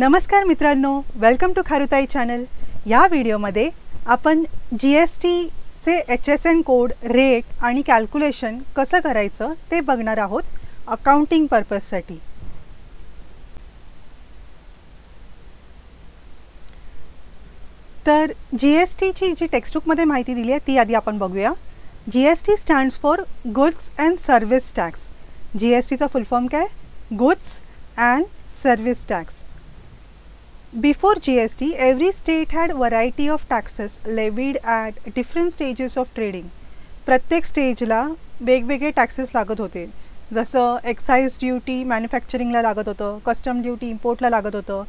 नमस्कार मित्रांनो welcome to खारुताई चॅनल या व्हिडिओमध्ये आपण जी एस टीचे H S N code rate आणि कॅल्क्युलेशन कसं करायचं ते बघणार आहोत अकाउंटिंग पर्पजसाठी तर जी एस टीची जी टेक्स्टबुकमध्ये माहिती दिली आहे ती आधी आपण बघूया. G S T stands for goods and service tax G S टीचा फुल फॉर्म काय? Goods and service tax before G S T had state had variety of taxes different stages different stages of trading प्रत्येक स्टेजला वेगवेगळे taxes लागत होते. जसं excise duty मॅन्युफॅक्चरिंगला लागत होतं कस्टम ड्युटी इम्पोर्टला लागत होतं.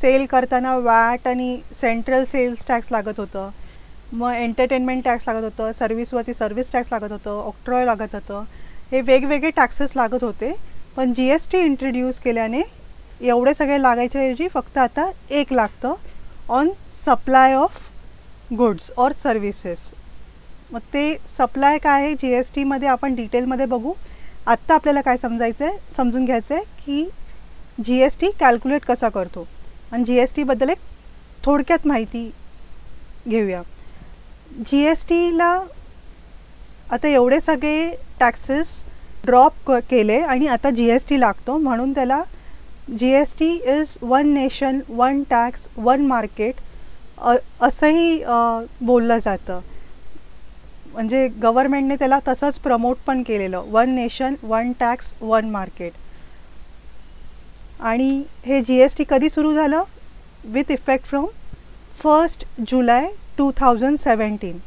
सेल करताना वॅट आणि सेंट्रल सेल्स टॅक्स लागत होतं. मग एंटरटेनमेंट टॅक्स लागत होतं सर्व्हिसवरती सर्व्हिस टॅक्स लागत होतं ऑक्ट्रॉय लागत होतं. हे वेगवेगळे टॅक्सेस लागत होते. पण जी एस टी इंट्रोड्यूस केल्याने एवढे सगळे लागायच्याऐवजी फक्त आता एक लागतं on supply of goods or services मग ते सप्लाय काय आहे? जी एस टीमध्ये आपण डिटेलमध्ये बघू. आत्ता आपल्याला काय समजायचं आहे समजून घ्यायचं आहे की जी एस टी कॅल्क्युलेट कसा करतो? आणि जी एस टीबद्दल एक थोडक्यात माहिती घेऊया. जी एस टीला आता एवढे सगळे टॅक्सेस ड्रॉप क केले आणि आता जी एस टी लागतो. म्हणून त्याला G S T is one nation one tax one market असंही बोललं जातं. म्हणजे गव्हर्मेंटने त्याला तसंच प्रमोट पण केलेलं. One nation one tax one market आणि हे जी एस टी कधी सुरू झालं? With effect from first July two thousand seventeen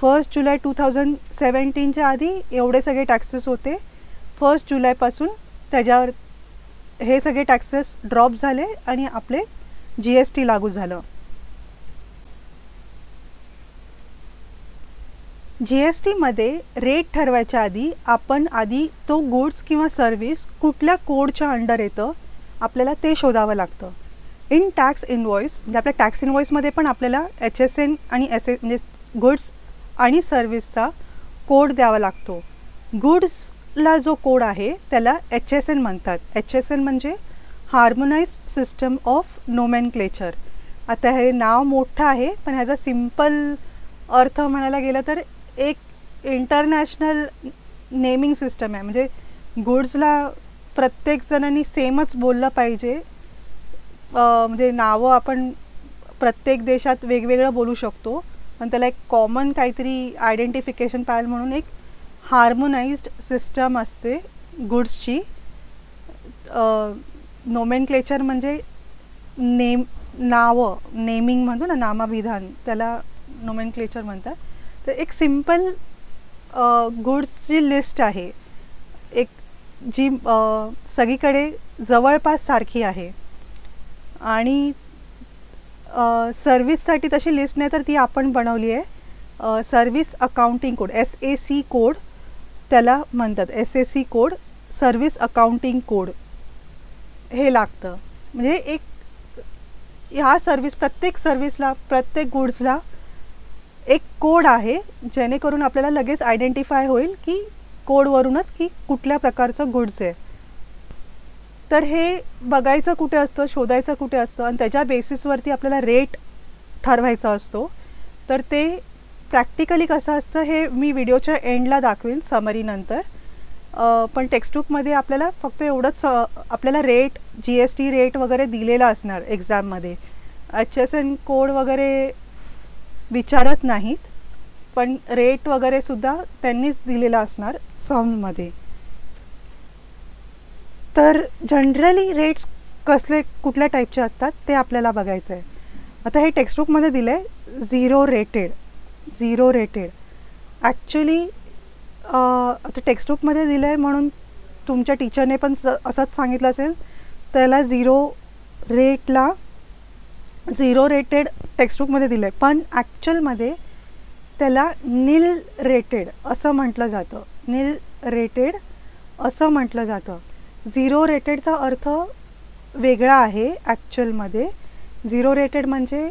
first July two thousand सेवन्टीनच्या आधी एवढे सगळे टॅक्सेस होते. फर्स्ट जुलैपासून त्याच्यावर हे सगळे टॅक्सेस ड्रॉप झाले आणि आपले जी एस टी लागू झालं. जी एस टीमध्ये रेट ठरवायच्या आधी आपण आधी तो गुड्स किंवा सर्व्हिस कुठल्या कोडच्या अंडर येतं आपल्याला ते शोधावं लागतं. इन टॅक्स इनवॉईस म्हणजे आपल्या टॅक्स इनवॉईसमध्ये पण आपल्याला एच एस एन आणि एस एस म्हणजे गुड्स आणि सर्व्हिसचा कोड द्यावा लागतो. गुड्स ला जो कोड आहे त्याला एच एस एन म्हणतात. एच एस एन म्हणजे harmonised system of nomenclature आता हे नाव मोठं आहे पण ह्याचा सिंपल अर्थ म्हणायला गेलं तर एक इंटरनॅशनल नेमिंग सिस्टम आहे. म्हणजे गुड्सला प्रत्येक जणांनी सेमच बोललं पाहिजे. म्हणजे नावं आपण प्रत्येक देशात वेगवेगळं बोलू शकतो. पण त्याला एक कॉमन काहीतरी आयडेंटिफिकेशन पाहिजे म्हणून एक हार्मोनाइज्ड सिस्टम असते गुड्सची. नोमेन क्लेचर म्हणजे नेम नावं नेमिंग म्हणतो ना नामाभिधान त्याला नोमेन क्लेचर म्हणतात. तर एक सिंपल गुड्सची लिस्ट आहे. एक जी सगळीकडे जवळपास सारखी आहे. आणि सर्व्हिससाठी तशी लिस्ट नाही तर ती आपण बनवली आहे. Service accounting code S A C code त्याला म्हणतात S S C code service accounting code हे लागतं. म्हणजे एक ह्या सर्व्हिस प्रत्येक सर्व्हिसला प्रत्येक गुड्सला एक कोड आहे जेणेकरून आपल्याला लगेच आयडेंटिफाय होईल की कोडवरूनच की कुठल्या प्रकारचं गुड्स आहे. तर हे बघायचं कुठे असतं शोधायचं कुठे असतं आणि त्याच्या बेसिसवरती आपल्याला रेट ठरवायचा असतो. तर ते प्रॅक्टिकली कसं असतं हे मी व्हिडिओच्या एंडला दाखवेन समरीनंतर पण टेक्स्टबुकमध्ये आपल्याला फक्त एवढंच आपल्याला rate G S T rate वगैरे दिलेला असणार एक्झाममध्ये एच एस एन कोड वगैरे विचारत नाहीत पण रेट वगैरे सुद्धा त्यांनीच दिलेला असणार साऊंडमध्ये तर जनरली रेट्स कसले कुठल्या टाईपचे असतात ते आपल्याला बघायचं आहे आता हे टेक्स्टबुकमध्ये दिलं आहे zero rated zero rated. Actually आता टेक्स्टबुकमध्ये दिलं आहे म्हणून तुमच्या टीचरने पण स असंच सांगितलं असेल त्याला झिरो रेटला झिरो रेटेड टेक्स्टबुकमध्ये दिलं आहे पण ॲक्च्युअलमध्ये त्याला नील रेटेड असं म्हटलं जातं. नील रेटेड असं म्हटलं जातं. झिरो रेटेडचा अर्थ वेगळा आहे ॲक्च्युअलमध्ये झिरो रेटेड म्हणजे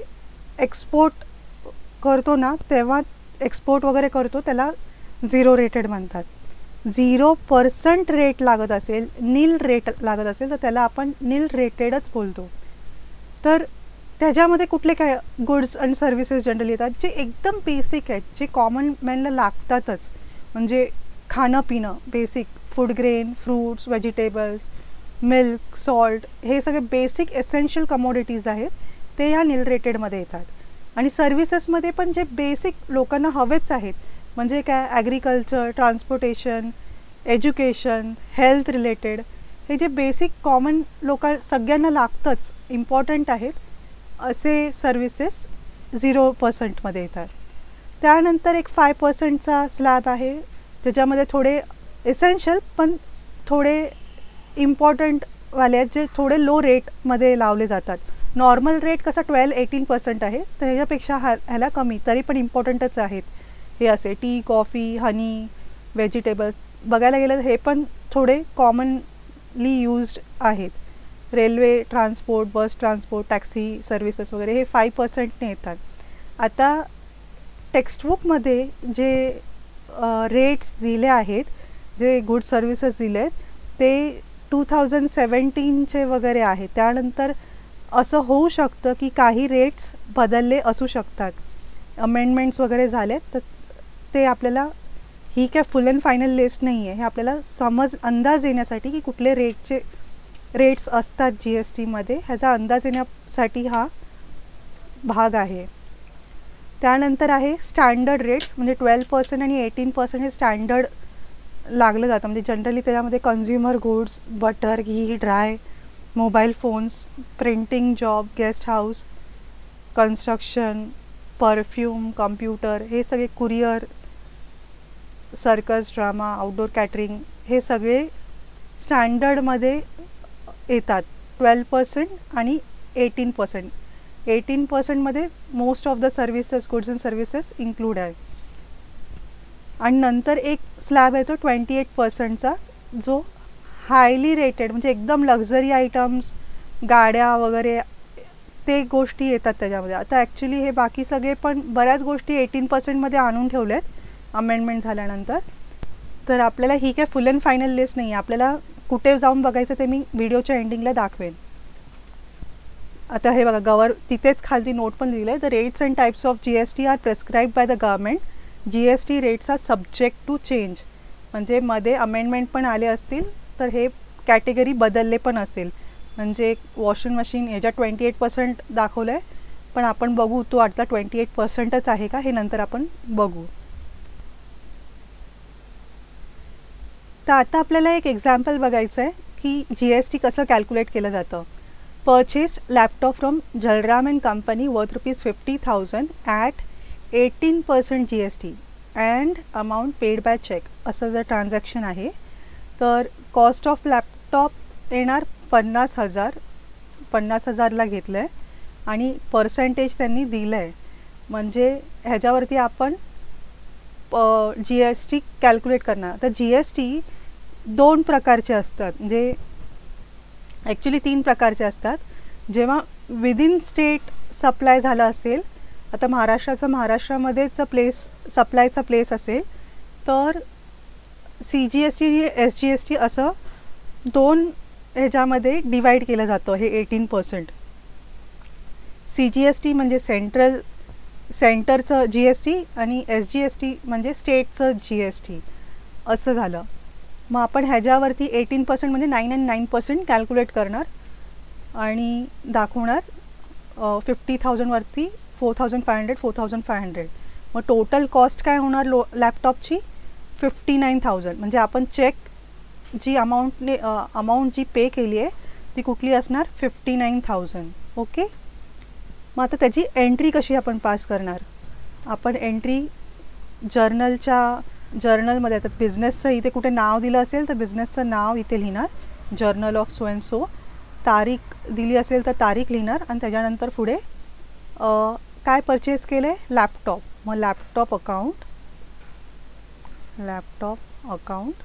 एक्सपोर्ट करतो ना तेव्हा एक्सपोर्ट वगैरे करतो त्याला झिरो रेटेड म्हणतात. झिरो पर्सेंट रेट लागत असेल नील रेट लागत असेल तर त्याला आपण नील रेटेडच बोलतो. तर त्याच्यामध्ये कुठले काय गुड्स अँड सर्व्हिसेस जनरली येतात जे एकदम बेसिक आहेत जे कॉमन मॅनला लागतातच. म्हणजे खाणं पिणं basic food grain fruits vegetables milk salt हे सगळे बेसिक एसेन्शियल कमोडिटीज आहेत ते या नील रेटेडमध्ये येतात. आणि सर्व्हिसेसमध्ये पण जे बेसिक लोकांना हवेच आहेत म्हणजे काय agriculture transportation education health related हे जे बेसिक कॉमन लोक सगळ्यांना लागतंच इम्पॉर्टंट आहेत असे सर्व्हिसेस झिरो पर्सेंटमध्ये येतात. त्यानंतर एक फाय पर्सेंटचा स्लॅब आहे त्याच्यामध्ये थोडे एसेन्शियल पण थोडे इम्पॉर्टंटवाले आहेत जे थोडे लो रेटमध्ये लावले जातात. नॉर्मल रेट कसा ट्वेल्व एटीन पर्सेंट आहे तर ह्याच्यापेक्षा हा ह्याला कमी तरी पण इम्पॉर्टंटच आहेत. हे असे टी कॉफी हनी व्हेजिटेबल्स बघायला गेलं तर हे पण थोडे कॉमनली यूज्ड आहेत. Railway transport bus transport taxi services वगैरे हे फाईव्ह पर्सेंटने येतात. आता टेक्स्टबुकमध्ये जे रेट्स दिले आहेत जे गुड सर्व्हिसेस दिले आहेत ते टू थाउजंड सेवन्टीनचे वगैरे आहे त्यानंतर असं होऊ शकतं की काही रेट्स बदलले असू शकतात. अमेंडमेंट्स वगैरे झाले तर ते आपल्याला ही काय फुल अँड फायनल लिस्ट नाही आहे हे आपल्याला समज अंदाज येण्यासाठी की कुठले रेटचे रेट्स असतात जी एस टीमध्ये ह्याचा अंदाज येण्यासाठी हा भाग आहे. त्यानंतर आहे स्टँडर्ड रेट्स म्हणजे ट्वेल्व पर्सेंट आणि एटीन पर्सेंट हे स्टँडर्ड लागलं जातं. म्हणजे जनरली त्याच्यामध्ये consumer goods butter ghee dry mobile phones printing job guest house construction perfume computer हे सगळे courier circus drama outdoor catering हे सगळे स्टँडर्डमध्ये येतात. ट्वेल्व पर्सेंट आणि eighteen percent. Eighteen पर्सेंटमध्ये most of the services goods and services include आहे. आणि नंतर एक स्लॅब येतो ट्वेंटी एट पर्सेंटचा जो हायली रेटेड म्हणजे एकदम लक्झरी आयटम्स गाड्या वगैरे ते गोष्टी येतात त्याच्यामध्ये. आता ॲक्च्युली हे बाकी सगळे पण बऱ्याच गोष्टी एटीन पर्सेंटमध्ये आणून ठेवल्या आहेत अमेंडमेंट झाल्यानंतर. तर आपल्याला ही काय फुल अँड फायनल लिस्ट नाही आहे आपल्याला कुठे जाऊन बघायचं ते मी व्हिडिओच्या एंडिंगला दाखवेन. आता हे बघा गवर तिथेच खालती नोट पण लिहिलं आहे the rates and types of G S T are prescribe by the government G S T rates are subject to change म्हणजे मध्ये अमेंडमेंट पण आले असतील तर हे कॅटेगरी बदलले पण असेल. म्हणजे वॉशिंग मशीन ह्याच्या ट्वेंटी एट पर्सेंट दाखवलं आहे पण आपण बघू तो आता ट्वेंटी एट पर्सेंटच आहे का हे नंतर आपण बघू. तर आता आपल्याला एक एक्झाम्पल बघायचं आहे की जी एस टी कसं कॅल्क्युलेट केलं जातं. Purchased laptop from Jalaram and company worth rupees fifty thousand at eighteen percent G S T and amount paid by cheque असं जर ट्रान्झॅक्शन आहे तर कॉस्ट ऑफ लॅपटॉप येणार पन्नास हजार पन्नास हजारला घेतलं आहे आणि पर्सेंटेज त्यांनी दिलं आहे म्हणजे ह्याच्यावरती आपण जी एस टी कॅल्क्युलेट करणार. तर जी एस टी दोन प्रकारचे असतात. म्हणजे ॲक्च्युली तीन प्रकारचे असतात. जेव्हा विदिन स्टेट सप्लाय झालं असेल आता महाराष्ट्राचं महाराष्ट्रामध्येच प्लेस सप्लायचा प्लेस असेल तर C G S T S G S T असं दोन ह्याच्यामध्ये डिवाईड केलं जातं हे eighteen percent C G S T म्हणजे सेंट्रल सेंटरचं जी एस टी आणि एस जी एस टी म्हणजे स्टेटचं जी एस टी असं झालं. मग आपण ह्याच्यावरती एटीन पर्सेंट म्हणजे nine and nine percent calculate करणार आणि दाखवणार fifty थाउजंडवरती four thousand five hundred four thousand five hundred मग टोटल कॉस्ट काय होणार लो लॅपटॉपची फिफ्टी नाईन थाउजंड म्हणजे आपण चेक जी अमाऊंटने अमाऊंट जी पे केली आहे ती कुठली असणार? फिफ्टी नाईन थाउजंड ओके मग आता त्याची एंट्री कशी आपण पास करणार? आपण एंट्री जर्नलच्या जर्नलमध्ये आता बिझनेसचं इथे कुठे नाव दिलं असेल तर बिझनेसचं नाव इथे लिहिणार. Journal of so and so तारीख दिली असेल तर तारीख लिहिणार. आणि त्याच्यानंतर पुढे काय परचेस केलं आहे लॅपटॉप मग लॅपटॉप अकाउंट लॅपटॉप अकाउंट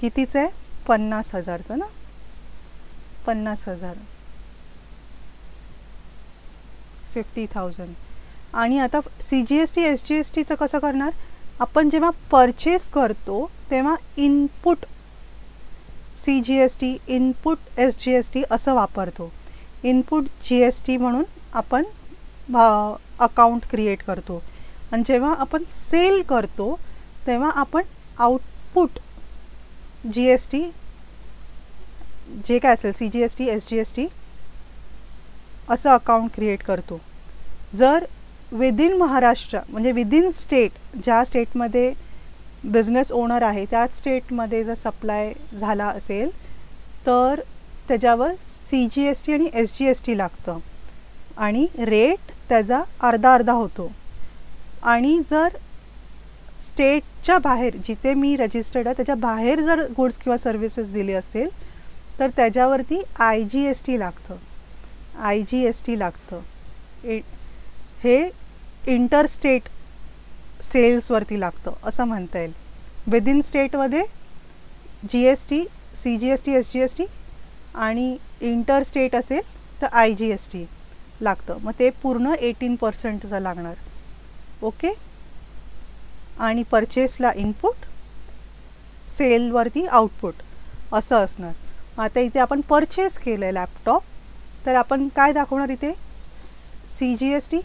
कितीचं आहे? पन्नास हजारचं ना? पन्नास हजार. फिफ्टी थाउजंड आणि आता C G S T S G S टीचं कसं करणार? आपण जेव्हा परचेस करतो तेव्हा input C G S T input S G S T असं वापरतो. इनपुट जी एस टी म्हणून आपण अकाउंट क्रिएट करतो. आणि जेव्हा आपण सेल करतो तेव्हा आपण आउटपुट जी एस टी जे काय असेल C G S T S G S T असं अकाउंट क्रिएट करतो. जर विदिन महाराष्ट्र म्हणजे विदिन स्टेट ज्या स्टेटमध्ये बिझनेस ओनर आहे त्याच स्टेटमध्ये जर सप्लाय झाला असेल तर त्याच्यावर सी जी एस टी आणि एस जी एस टी लागतं. आणि रेट त्याचा अर्धा अर्धा होतो. आणि जर स्टेटच्या बाहेर जिथे मी रजिस्टर्ड आहे त्याच्या बाहेर जर गुड्स किंवा सर्व्हिसेस दिले असतील तर त्याच्यावरती आय जी एस टी लागतं. आय जी एस टी लागतं. हे इंटरस्टेट सेल्सवरती लागतं असं म्हणता येईल. विदिन स्टेटमध्ये G S T C G S T S G S T आणि इंटरस्टेट असेल तर आय जी एस टी लागतं. मग ते पूर्ण एटीन पर्सेंटचं लागणार. ओके? आणि परचेसला इनपुट सेलवरती आउटपुट असं असणार. आता इथे आपण परचेस केलं आहे लॅपटॉप तर आपण काय दाखवणार इथे? C G S T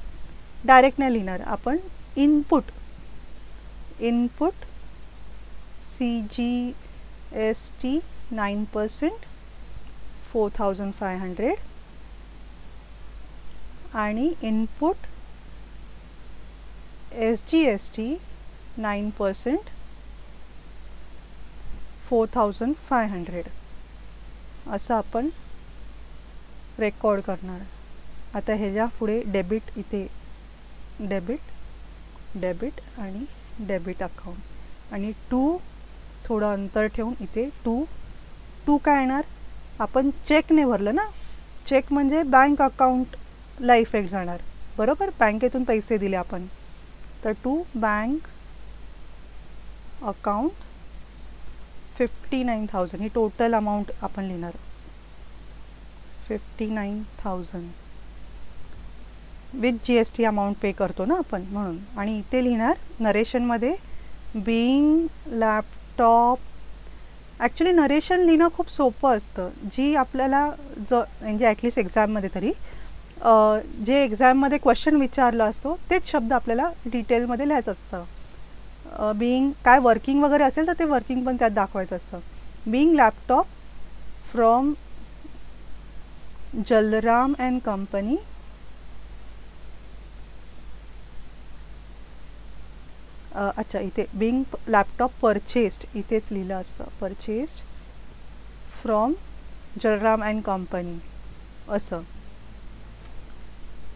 direct नाही लिहिणार. आपण input input C G S T nine percent four thousand five hundred आणि input S G S T nine percent four thousand five hundred असं आपण रेकॉर्ड करणार. आता ह्याच्या पुढे डेबिट इथे डेबिट डेबिट आणि डेबिट अकाउंट आणि टू थोडं अंतर ठेवून इथे टू टू काय येणार? आपण चेकने भरलं ना? चेक म्हणजे बँक अकाउंटला इफेक्ट जाणार. बरोबर? बँकेतून पैसे दिले आपण. तर to bank account fifty nine thousand he total amount आपण लिहिणार. Fifty nine thousand with G S T amount pay करतो ना आपण म्हणून. आणि इथे लिहिणार नरेशनमध्ये बिईंग लॅपटॉप ॲक्च्युली नरेशन लिहिणं खूप सोपं असतं. जी आपल्याला ज म्हणजे ॲटलिस्ट एक्झाममध्ये तरी जे एक्झाममध्ये क्वेश्चन विचारलं असतो तेच शब्द आपल्याला डिटेलमध्ये लिहायचं असतं. बिईंग काय वर्किंग वगैरे असेल तर ते वर्किंग पण त्यात दाखवायचं असतं. Being laptop from Jalaram and company अच्छा इथे बिंग लॅपटॉप परचेस्ड इथेच लिहिलं असतं. Purchased from Jalaram and company असं.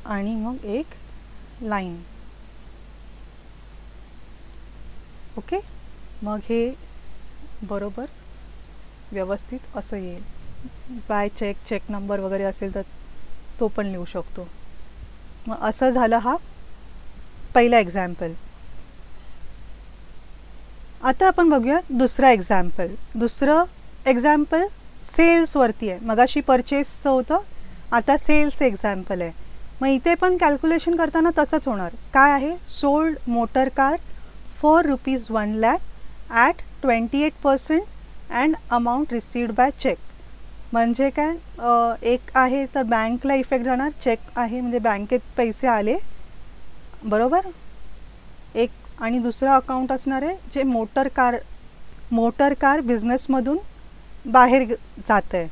आणि मग एक लाईन. ओके? मग हे बरोबर व्यवस्थित असं येईल. बाय चेक चेक नंबर वगैरे असेल तर तो पण लिहू शकतो. मग असं झालं हा पहिला एक्झाम्पल आता आपण बघूया दुसरा एक्झाम्पल दुसरं एक्झाम्पल सेल्सवरती आहे. मगाशी परचेसचं होतं आता सेल्स एक्झाम्पल आहे. मग इथे पण कॅल्क्युलेशन करताना तसंच होणार. काय आहे? Sold motor car for rupees one lakh at twenty eight percent and amount received by cheque म्हणजे काय? एक आहे तर बँकला इफेक्ट जाणार. चेक आहे म्हणजे बँकेत पैसे आले. बरोबर? एक आणि दुसरं अकाउंट असणार आहे जे मोटर कार मोटर कार बिझनेसमधून बाहेर जात आहे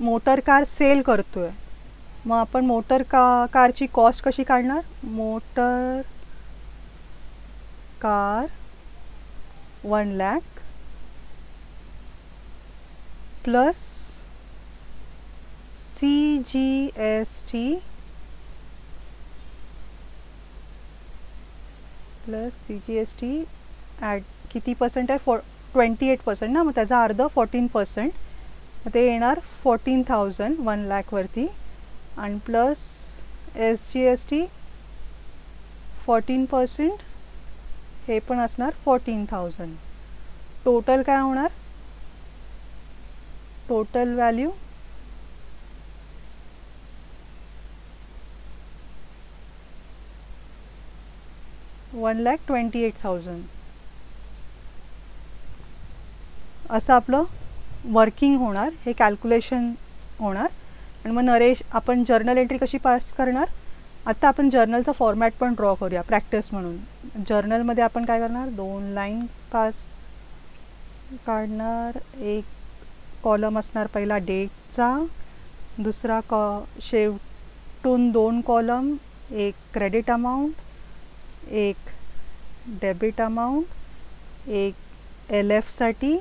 मोटर कार सेल करतो आहे मग आपण मोटर का कारची कॉस्ट कशी काढणार? Motor car one lakh plus C G S T plus C G S T at किती पर्सेंट आहे? फॉ ट्वेंटी एट पर्सेंट ना? मग त्याचा अर्ध फोर्टीन पर्सेंट मग ते येणार फोर्टीन थाउजंड वन लॅकवरती आणि plus S G S T fourteen percent हे पण असणार फोर्टीन थाउजंड टोटल काय होणार? Total value one lakh twenty eight thousand असं आपलं वर्किंग होणार हे कॅल्क्युलेशन होणार. आणि मग नरेश आपण जर्नल एंट्री कशी पास करणार? आत्ता आपण जर्नलचा फॉर्मॅट पण ड्रॉ करूया प्रॅक्टिस म्हणून. जर्नलमध्ये आपण काय करणार? दोन लाईन पास काढणार एक कॉलम असणार पहिला डेटचा दुसरा कॉ शेवटून दोन कॉलम एक क्रेडिट अमाऊंट एक डेबिट अमाऊंट एक एल एफसाठी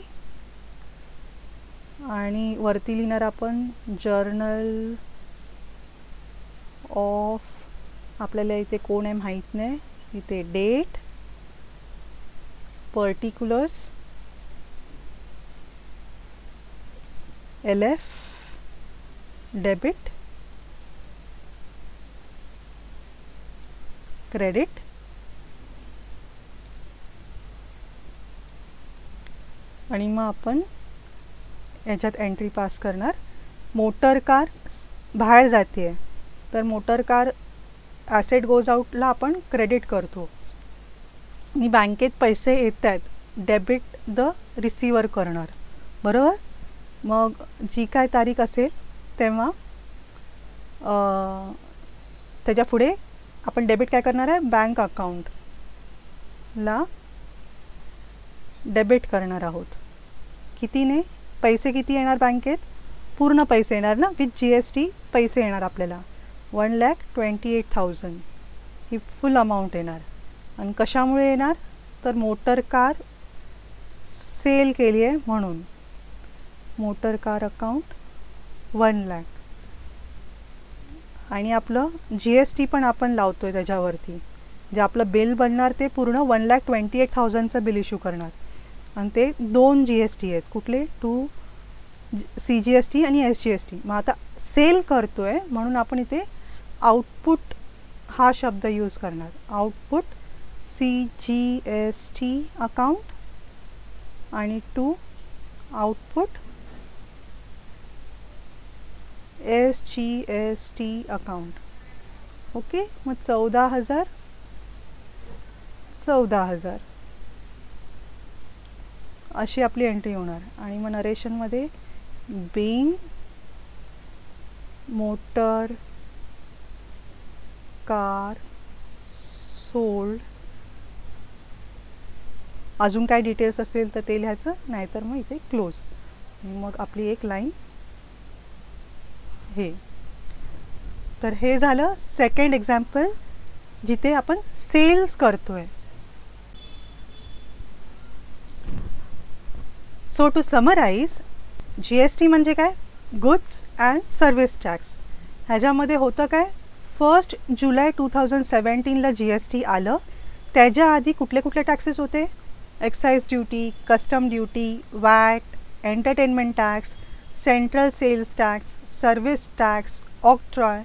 आणि वरती लिहिणार आपण जर्नल ऑफ आपल्याला इथे कोण आहे माहीत नाही. इथे date particulars L F debit credit आणि मग आपण याच्यात एंट्री पास करणार. मोटर कार बाहेर जाते आहे तर मोटर कार ॲसेट गोज आउटला आपण क्रेडिट करतो. आणि बँकेत पैसे येत आहेत डेबिट द रिसिवर करणार. बरोबर? मग जी काय तारीख असेल तेव्हा त्याच्या पुढे आपण डेबिट काय करणार आहे? बँक अकाउंटला डेबिट करणार आहोत. कितीने? पैसे किती येणार बँकेत? पूर्ण पैसे येणार ना? विथ जी एस टी पैसे येणार आपल्याला. One lakh twenty eight thousand ही फुल अमाऊंट येणार. आणि कशामुळे येणार? तर मोटर कार सेल केली आहे म्हणून. Motor car account one lakh आणि आपलं जी एस टी पण आपण लावतो आहे त्याच्यावरती. जे आपलं बिल बनणार ते पूर्ण वन लॅक ट्वेंटी एट थाउजंडचं बिल इश्यू करणार. आणि ते दोन जी एस टी आहेत. कुठले? Two C G S T आणि एस जी एस टी मग आता सेल करतो आहे म्हणून आपण इथे आउटपुट हा शब्द यूज करणार. Output C G S T account आणि to output S G S T account okay मग चौदा हजार चौदा हजार. अशी आपली एंट्री होणार. आणि मग नरेशनमध्ये बीइंग मोटर कार सोल्ड अजून काय डिटेल्स असेल तर ते लिहायचं नाहीतर मग इथे क्लोज मग आपली एक लाईन हे. तर हे झालं सेकंड एक्झाम्पल जिथे आपण सेल्स करतो आहे so to summarise G S T म्हणजे काय? गुड्स अँड सर्विस टॅक्स ह्याच्यामध्ये होतं काय? फर्स्ट जुलै टू थाउजंड सेवन्टीनला जी एस टी आलं. त्याच्या आधी कुठले कुठले टॅक्सेस होते? Excise duty custom duty VAT entertainment tax central sales tax service tax octroi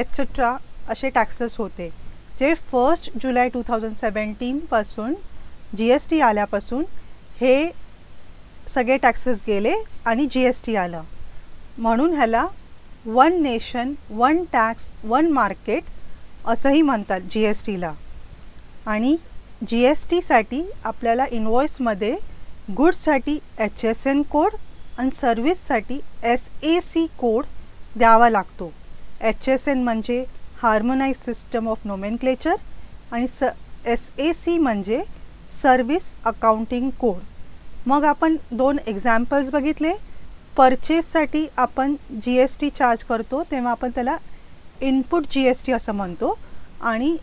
etcetera असे टॅक्सेस होते. जे फर्स्ट जुलै टू थाउजंड सेवन्टीनपासून जी एस टी आल्यापासून हे सगळे टॅक्सेस गेले आणि जी एस टी आलं. म्हणून ह्याला one nation one tax one market असंही म्हणतात जी एस टीला आणि जी एस टीसाठी आपल्याला इनवॉइसमध्ये गुड्ससाठी एच एस एन कोड आणि सर्विससाठी एस ए सी कोड द्यावा लागतो. एच एस एन म्हणजे हार्मोनाइज सिस्टम ऑफ नोमेनक्लेचर आणि स एस ए सी म्हणजे सर्विस अकाउंटिंग कोड मग आपण दोन एक्झाम्पल्स बघितले. परचेससाठी आपण जी एस टी चार्ज करतो तेव्हा आपण त्याला इनपुट जी एस टी असं म्हणतो. आणि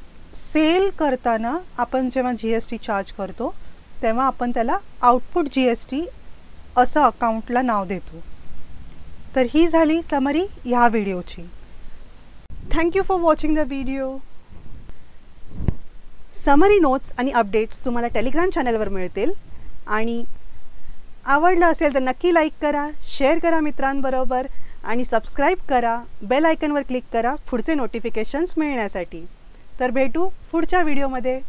सेल करताना आपण जेव्हा जी एस टी चार्ज करतो तेव्हा आपण त्याला आउटपुट जी एस टी असं अकाउंटला नाव देतो. तर ही झाली समरी ह्या व्हिडिओची thank you for watching the video summary notes आणि अपडेट्स तुम्हाला टेलिग्राम चॅनलवर मिळतील. आणि आवडलं असेल तर नक्की लाईक करा शेअर करा मित्रांबरोबर आणि सबस्क्राईब करा. बेल आयकनवर क्लिक करा पुढचे नोटिफिकेशन्स मिळण्यासाठी. तर भेटू पुढच्या व्हिडिओमध्ये